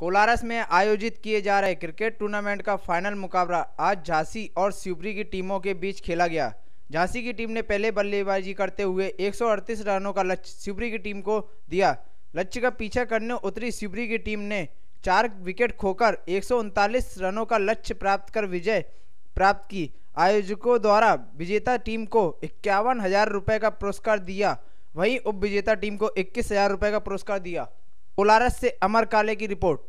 कोलारस में आयोजित किए जा रहे क्रिकेट टूर्नामेंट का फाइनल मुकाबला आज झांसी और शिवपुरी की टीमों के बीच खेला गया। झांसी की टीम ने पहले बल्लेबाजी करते हुए एक सौ अड़तीस रनों का लक्ष्य शिवपुरी की टीम को दिया। लक्ष्य का पीछा करने उतरी शिवपुरी की टीम ने चार विकेट खोकर एक सौ उनतालीस रनों का लक्ष्य प्राप्त कर विजय प्राप्त की। आयोजकों द्वारा विजेता टीम को इक्यावन हज़ार रुपये का पुरस्कार दिया। वहीं उप विजेता टीम को इक्कीस हज़ार रुपये का पुरस्कार दिया। कोलारस से अमर काले की रिपोर्ट।